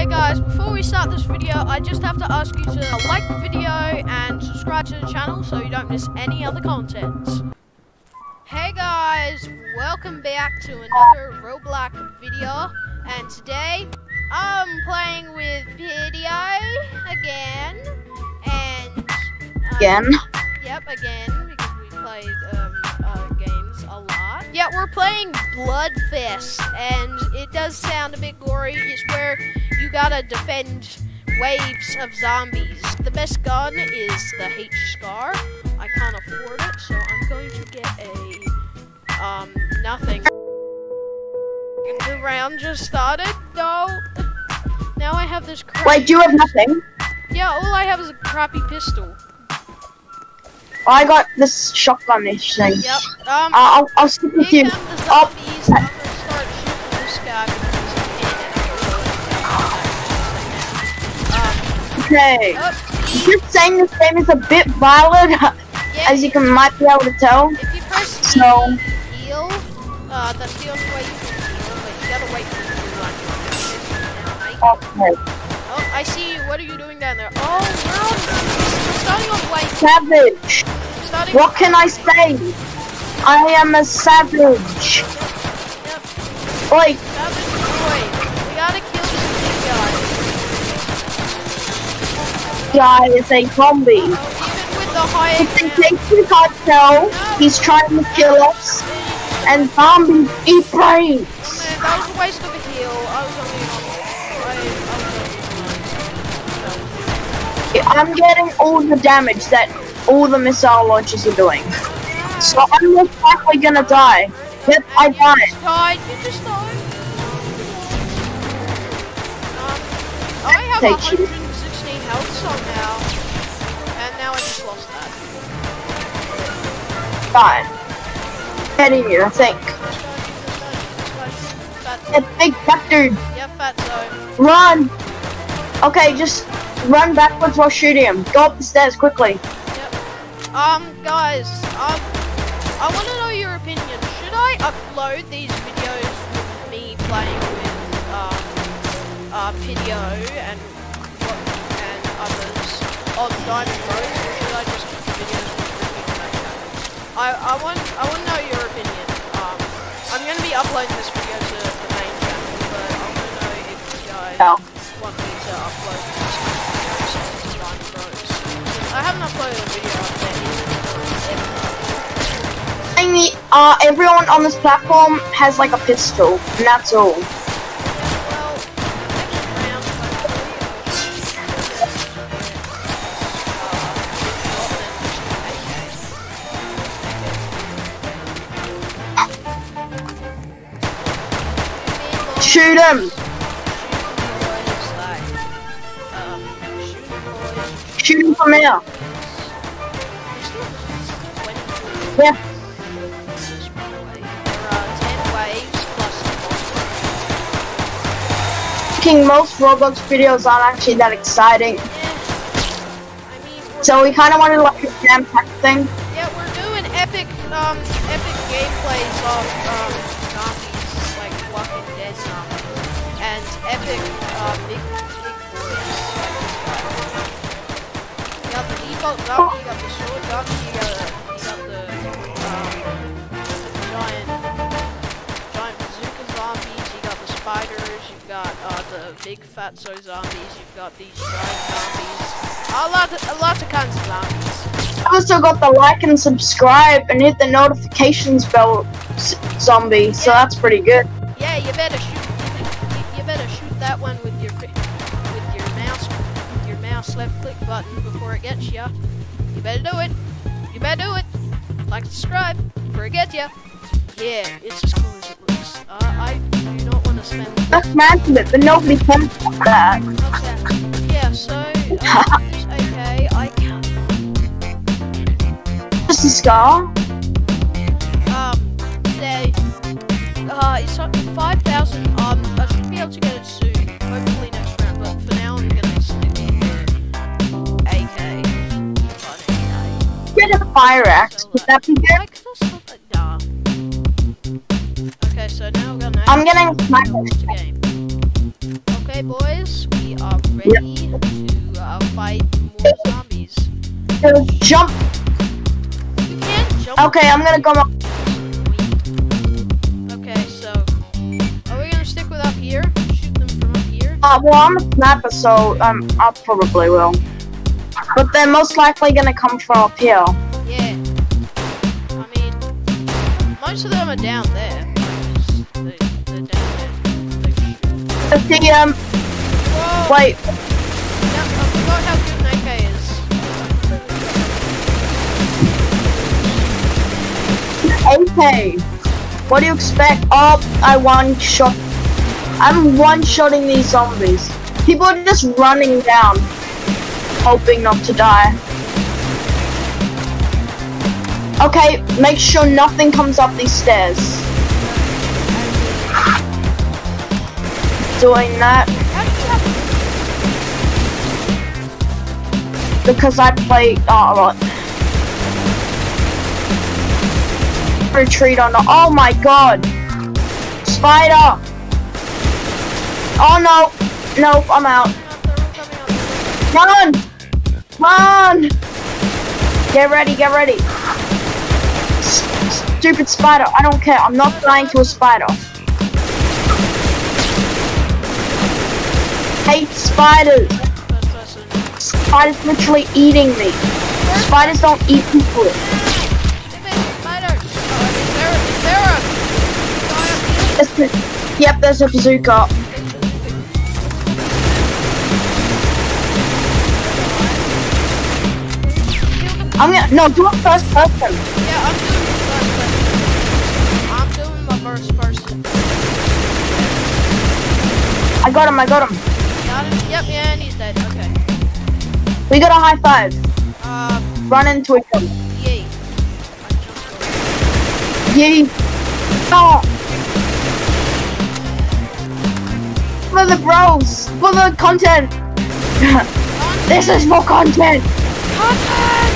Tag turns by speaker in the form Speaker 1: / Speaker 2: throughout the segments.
Speaker 1: Okay guys, before we start this video, I just have to ask you to like the Pideo and subscribe to the channel so you don't miss any other content. Hey guys, welcome back to another Roblox video, and today I'm playing with video again, and um,
Speaker 2: again.
Speaker 1: Yep, again because we played um, Yeah, we're playing Bloodfest, and it does sound a bit gory. It's where you gotta defend waves of zombies. The best gun is the H Scar. I can't afford it, so I'm going to get a um nothing. The round just started. No. Now I have this.
Speaker 2: Wait, do you have nothing?
Speaker 1: Yeah, all I have is a crappy pistol.
Speaker 2: I got this shotgun-ish thing.
Speaker 1: Yep. Um.
Speaker 2: Uh, I'll, I'll stick with you.
Speaker 1: come
Speaker 2: Oh,
Speaker 1: zombies. I'm gonna start shooting this guy because he's in
Speaker 2: okay.
Speaker 1: Oh,
Speaker 2: Just saying this game is a bit violent,
Speaker 1: yeah,
Speaker 2: as you can might be able to tell.
Speaker 1: if you press
Speaker 2: So-
Speaker 1: heal, uh, that's the only way you can heal, but you gotta wait for the blue line.
Speaker 2: Okay.
Speaker 1: Oh, I see you. What are you doing down there? Oh, we're on. We're starting on white.
Speaker 2: Savage.
Speaker 1: Starting
Speaker 2: What can I say? I am a savage.
Speaker 1: Yep.
Speaker 2: Like,
Speaker 1: Savage boy. We gotta kill this guy.
Speaker 2: guy is a zombie.
Speaker 1: Oh, even with the high
Speaker 2: It's in
Speaker 1: ground.
Speaker 2: case you can't tell, he's trying to kill us, and zombies eat brains.
Speaker 1: Oh, man, that was a waste of a heal. I was only on. I, I was only on.
Speaker 2: I'm getting all the damage that all the missile launches are doing. So I'm most likely gonna die. Yep, I died.
Speaker 1: just died. You just died. Um, I have
Speaker 2: Take you.
Speaker 1: 116 health somehow, and now I just lost that.
Speaker 2: Fine. Getting you, I think. A big fat dude.
Speaker 1: yeah, fat zone.
Speaker 2: Run! Okay, just run backwards while shooting him. Go up the stairs quickly.
Speaker 1: Um, guys, um, I want to know your opinion. Should I upload these videos with me playing with um, uh, Pideo and and others on Diamond Road, or should I just keep the videos with? I I want I want to know your opinion. Um, I'm gonna be uploading this video to the main channel, but I want to know if you guys want me to upload these videos to Diamond Road. I haven't uploaded a video
Speaker 2: uh, everyone on this platform has like a pistol, and that's all. Shoot him! Shoot him from here. Yeah. Thinking most Roblox videos aren't actually that exciting, so we kind of wanted like a jam pack thing.
Speaker 1: Yeah, we're doing epic, um, epic gameplays of, um, zombies, like Walking Dead zombies, and epic, uh, big, big boys. You the default zombie, you got the sword zombie, you got got, uh, the big fatso zombies, you've got these giant zombies. A lot, of, lots of kinds of zombies.
Speaker 2: I also got the like and subscribe and hit the notifications bell zombie, so that's pretty good.
Speaker 1: Yeah, you better shoot. You, you better shoot that one with your with your mouse with your mouse left click button before it gets you. You better do it. You better do it. Like subscribe before it gets you. Yeah, it's as cool as it not want to.
Speaker 2: That's massive, but nobody about that.
Speaker 1: Okay. Yeah. So. Um, okay. I can.
Speaker 2: Just a scar.
Speaker 1: Um. Say. Uh, it's up to five thousand. Um, I should be able to get it soon. Hopefully next round. But for now, I'm gonna stick with the AK. Got an AK.
Speaker 2: Get a fire axe. Would that be good?
Speaker 1: So now we're gonna.
Speaker 2: I'm getting a sniper.
Speaker 1: game. Okay, boys, we are ready to uh, fight more zombies.
Speaker 2: So jump.
Speaker 1: You can't jump.
Speaker 2: Okay, I'm gonna go. up-
Speaker 1: Okay, so are we gonna stick with up here? Shoot them from up here?
Speaker 2: Uh, well, I'm a sniper, so um, I probably will. But they're most likely gonna come from up here.
Speaker 1: Yeah. I mean, most of them are down there.
Speaker 2: See, um,
Speaker 1: Whoa!
Speaker 2: wait,
Speaker 1: Yep, I forgot how good an AK is.
Speaker 2: AK. What do you expect? Oh, I one shot. I'm one shotting these zombies. People are just running down, hoping not to die. Okay, make sure nothing comes up these stairs. Doing that because I play uh, what? Retreat on the. Oh my god! Spider! Oh no! Nope, I'm out. Run! Run! Get ready, get ready. S- stupid spider. I don't care. I'm not dying to a spider. Hate spiders. Spiders literally eating me. Spiders don't eat people.
Speaker 1: Hey, baby, spider! Is there, is there a guy up here?
Speaker 2: There's a- Yep, there's a bazooka. I'm gonna no do it first person.
Speaker 1: Yeah, I'm doing the first person. I'm doing my first person.
Speaker 2: I got him. I got him.
Speaker 1: Yep, yeah, and he's dead. Okay.
Speaker 2: We got a high five.
Speaker 1: Uh,
Speaker 2: Run into each other.
Speaker 1: yay. Jumped
Speaker 2: Oh. For the bros. For the content. this is for content.
Speaker 1: Content!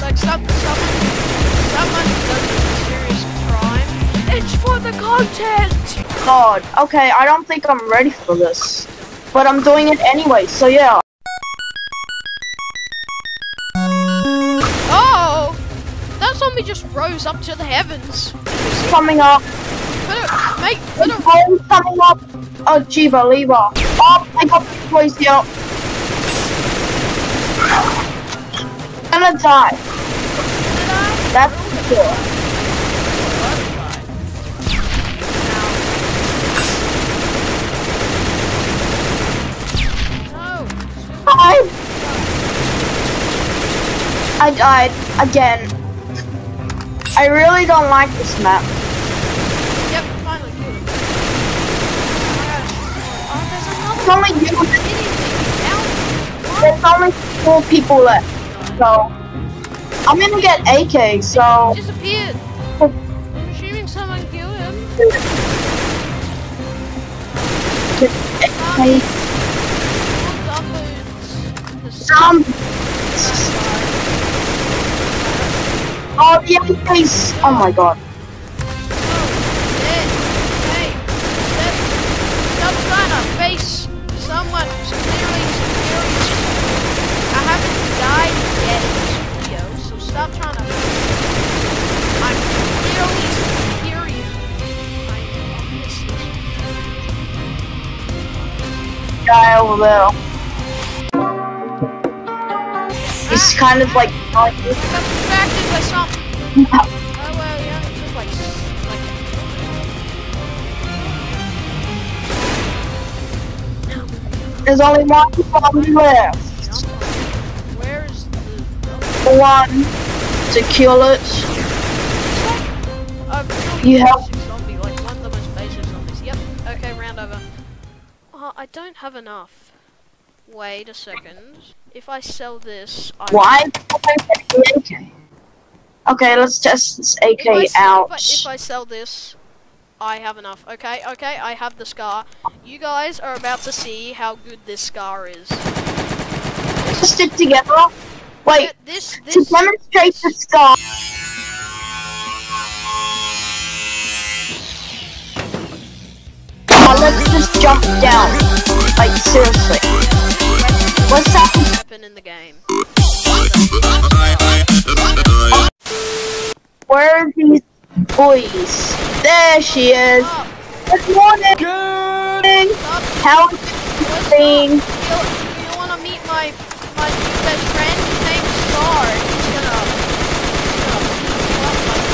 Speaker 1: Like some, someone, someone does a serious crime. It's for the content!
Speaker 2: God. Okay, I don't think I'm ready for this. But I'm doing it anyway, so yeah.
Speaker 1: Oh! That zombie just rose up to the heavens.
Speaker 2: Coming up.
Speaker 1: Put it, mate, put it.
Speaker 2: Oh, coming up. Oh, Jiva, leave her. Oh, I got the boys here. Gonna die. That's for sure. I died again. I really don't like this map.
Speaker 1: Yep, finally. Oh, there's another
Speaker 2: only you. There's only four people left. So I'm gonna get AK. So
Speaker 1: Disappeared. I'm assuming someone killed him.
Speaker 2: AK.
Speaker 1: Some.
Speaker 2: Oh, the AKs. Oh my god.
Speaker 1: Stop trying to face someone who's clearly superior. I haven't died yet in this video, so stop trying to. I'm clearly superior. I'm.
Speaker 2: Guy over there. He's kind of like.
Speaker 1: I got distracted. Oh well, yeah, it took like like
Speaker 2: There's only one zombie left.
Speaker 1: where is the
Speaker 2: One to kill it. You have-
Speaker 1: zombie, like one of the most basic zombies. Yep. Okay, round over. Uh, I don't have enough. Wait a second. If I sell this, I
Speaker 2: Why? Okay, let's test this
Speaker 1: If I,
Speaker 2: AK
Speaker 1: s-
Speaker 2: out.
Speaker 1: If I, if I sell this, I have enough. Okay, okay, I have the scar. You guys are about to see how good this scar is.
Speaker 2: Just stick together. Wait,
Speaker 1: Yeah, this
Speaker 2: to
Speaker 1: this
Speaker 2: demonstrate the scar. Oh, let's just jump down. Like seriously. What's happening?
Speaker 1: Happen in the game.
Speaker 2: Where are these boys? There she is. Good morning.
Speaker 1: stop.
Speaker 2: How is
Speaker 1: What's
Speaker 2: thing?
Speaker 1: up? You, you want to meet my my new best friend? His name's Star. He's gonna. He's gonna beat you up like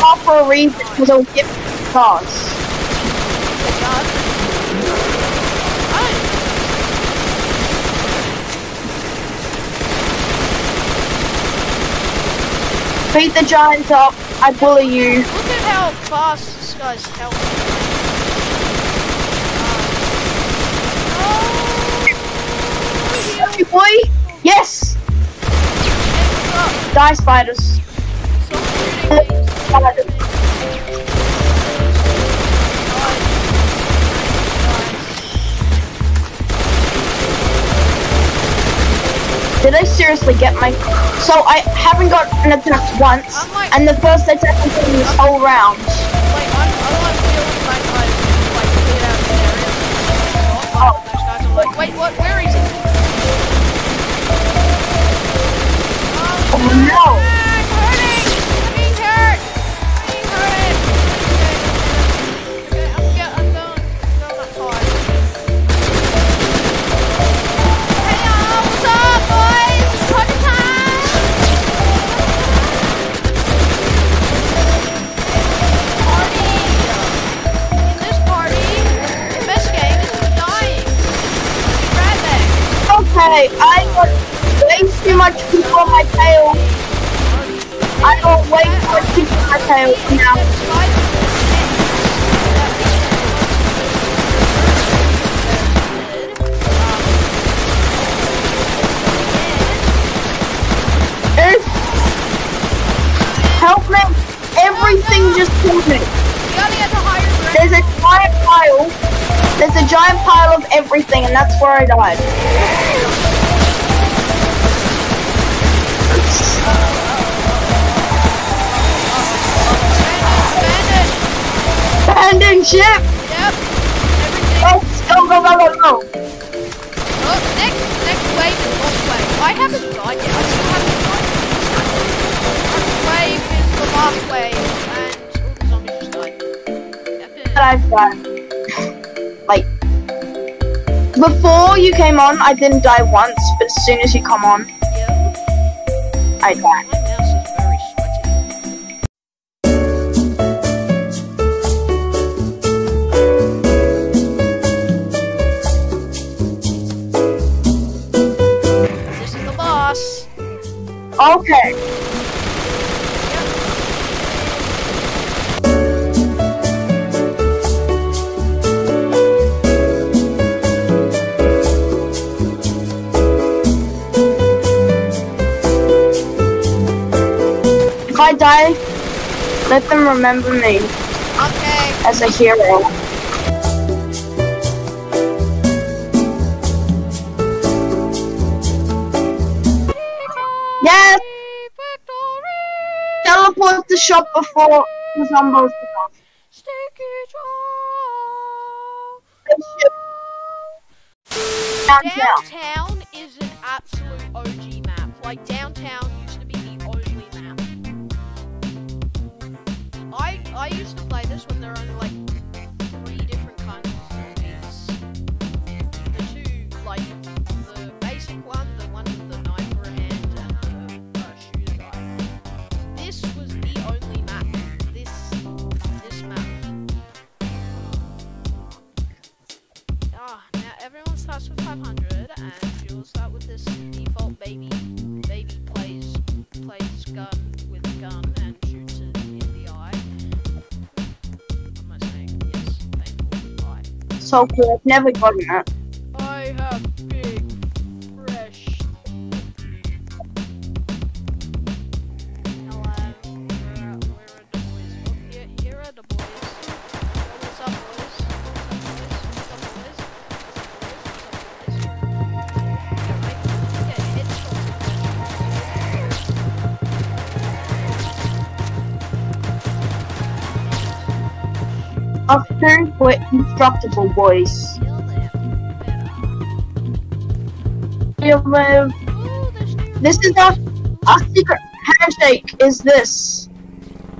Speaker 2: Not for a reason, because I'll give you cars.
Speaker 1: a god. I don't
Speaker 2: Beat the giant up. I bully you.
Speaker 1: Look at how fast this guy's health. Uh,
Speaker 2: boy. Yes. Die spiders.
Speaker 1: stop shooting me.
Speaker 2: Spiders. Did I seriously get my? So I haven't got an attack
Speaker 1: once, like-
Speaker 2: and the first attack in this whole round.
Speaker 1: Like, I'm, I don't feel like I, like, cleared out the area. Oh,
Speaker 2: Oh.
Speaker 1: those guys are like, wait, what, where is he?
Speaker 2: Oh no!
Speaker 1: I'm
Speaker 2: help me! Everything just killed me. There's a giant pile. There's a giant pile of everything, and that's where I died. Abandoned ship! Let's go, go, go, go, go!
Speaker 1: I haven't died yet. I haven't died. First wave is the last wave, and all the zombies just died.
Speaker 2: That I've done. Like, before you came on, I didn't die once, but as soon as you come on,
Speaker 1: yeah.
Speaker 2: I died. If I die, let them remember me
Speaker 1: Okay.
Speaker 2: as a hero. Yes!
Speaker 1: Victory!
Speaker 2: Teleport the shop before the zombos come. Downtown.
Speaker 1: Downtown is an absolute OG map. Like downtown
Speaker 2: So cool. I've never gotten it. Return
Speaker 1: with instructable voice.
Speaker 2: This is not our secret handshake. Is this?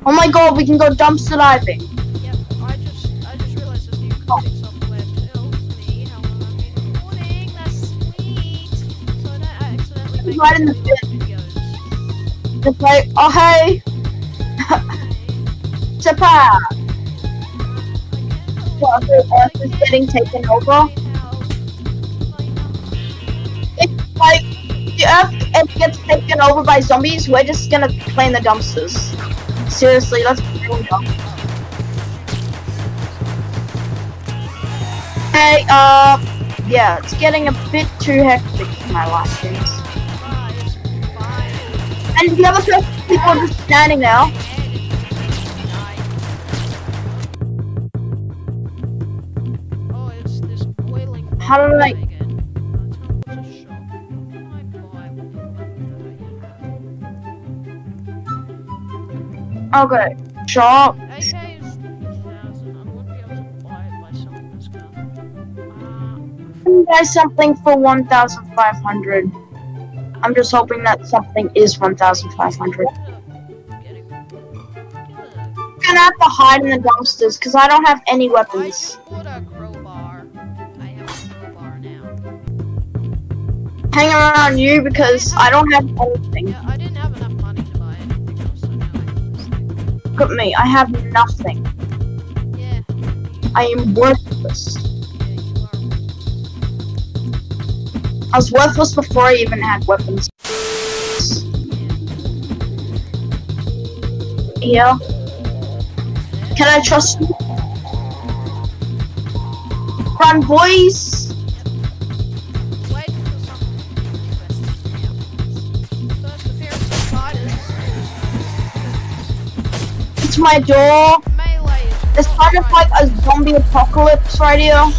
Speaker 2: Oh my god, we can go dumpster diving. Right in the
Speaker 1: pit.
Speaker 2: It's like, oh hey, Tapa. What, the earth is getting taken over? If like the earth ever gets taken over by zombies, we're just gonna play in the dumpsters. Seriously, let's play in the. Hey, uh, yeah, it's getting a bit too hectic for my likings. And the other person, people are just standing now.
Speaker 1: 2,000. I won't be buy
Speaker 2: something for 1,500. I'm just hoping that something is 1,500.
Speaker 1: Uh, getting. Good.
Speaker 2: I'm gonna have to hide in the dumpsters because I don't have any weapons. Hang around you because I don't have anything.
Speaker 1: Yeah, I didn't have enough money to buy anything else, so now I have this thing.
Speaker 2: Look at me, I have nothing.
Speaker 1: Yeah,
Speaker 2: I am worthless.
Speaker 1: yeah, you are.
Speaker 2: I was worthless before I even had weapons. Yeah. Can I trust you? Run, boys! It's my door.
Speaker 1: Melee is
Speaker 2: There's kind of like a zombie apocalypse right here.
Speaker 1: Yeah,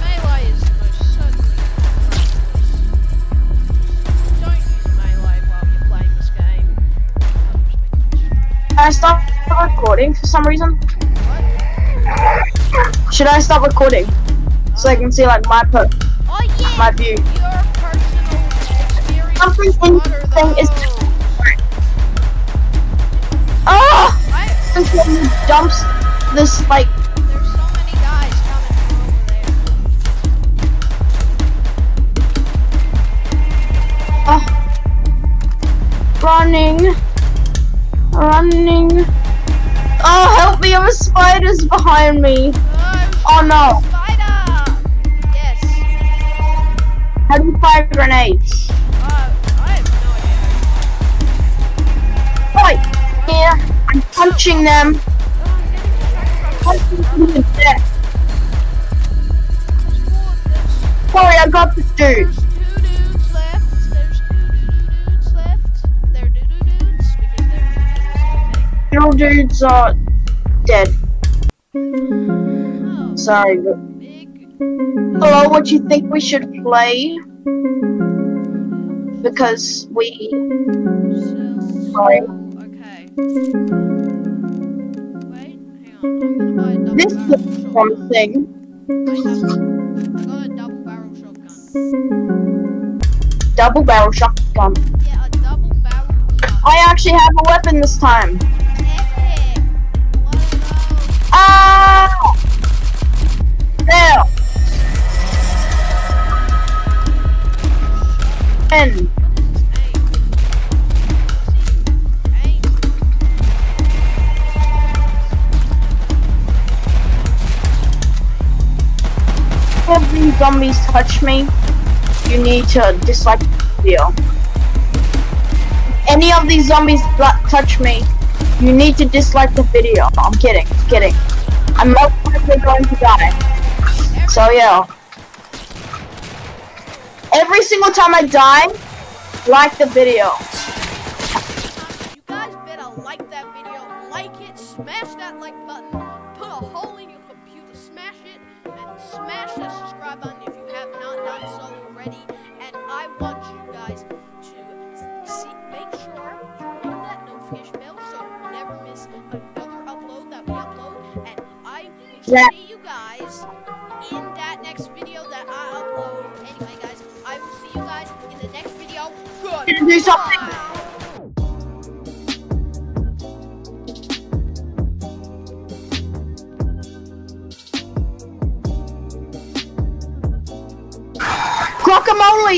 Speaker 1: melee is most certainly Don't use melee while you're playing this game.
Speaker 2: Can I stop recording for some reason?
Speaker 1: What?
Speaker 2: Should I stop recording? So I can see like my per
Speaker 1: Oh yeah!
Speaker 2: my view.
Speaker 1: Your personal experience
Speaker 2: Something
Speaker 1: is I,
Speaker 2: Something dumps this like
Speaker 1: there's so many guys coming from over there.
Speaker 2: ah running running. Oh help me, there are spiders behind me.
Speaker 1: Oh,
Speaker 2: Oh no.
Speaker 1: spider! Yes.
Speaker 2: How do you fire grenades?
Speaker 1: Uh, I have no idea.
Speaker 2: Right here. I'm punching them. Sorry, I got this dude.
Speaker 1: There's dudes
Speaker 2: are dead.
Speaker 1: Oh,
Speaker 2: Sorry, but hello. What do you think we should play? Because we. Sorry.
Speaker 1: Wait, hang on. I'm gonna buy a double
Speaker 2: this
Speaker 1: barrel shotgun.
Speaker 2: thing.
Speaker 1: I got a double barrel shotgun.
Speaker 2: Double barrel shotgun.
Speaker 1: Yeah, a double barrel shotgun.
Speaker 2: I actually have a weapon this time. Ah! There. If zombies touch me, you need to dislike the video. Any of these zombies touch me, you need to dislike the video. I'm kidding, kidding. I'm most likely going to die. So yeah. Every single time I die, like the video.
Speaker 1: You guys better like that video, like it, smash that like button, put a hole in your computer, smash it, smash that subscribe button if you have not done so already. And I want you guys to see, make sure you ring that notification bell so you never miss another upload that we upload. And I will
Speaker 2: Yeah.
Speaker 1: see you guys in that next video that I upload. Anyway, guys, I will see you guys in the
Speaker 2: next video. Guacamole